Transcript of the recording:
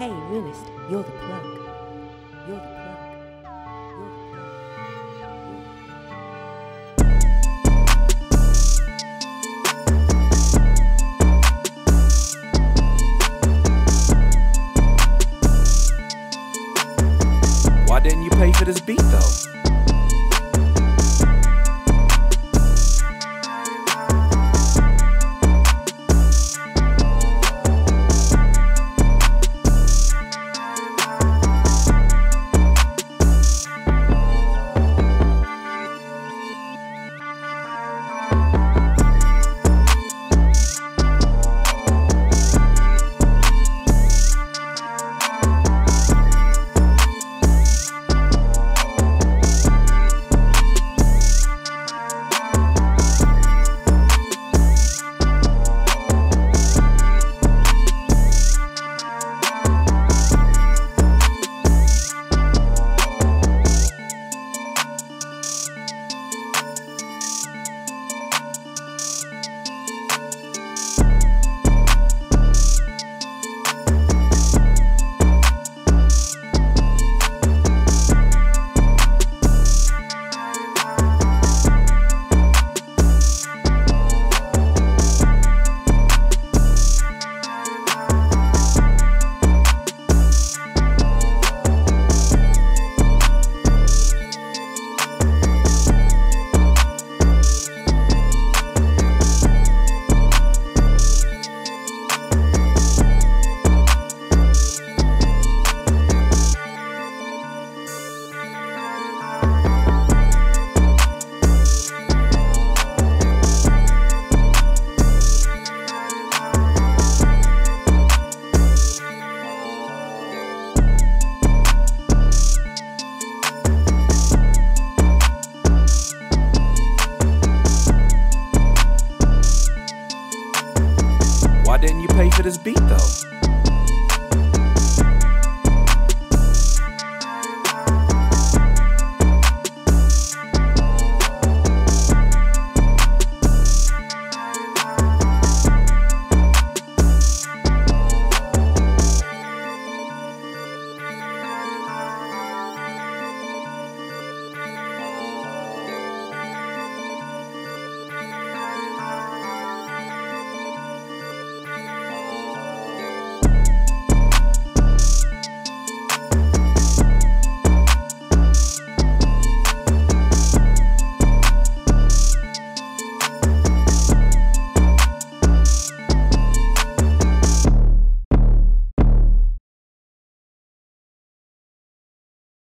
Hey, Realist, you're the plug. You're the plug. Why didn't you pay for this beat though? Didn't you pay for this beat though?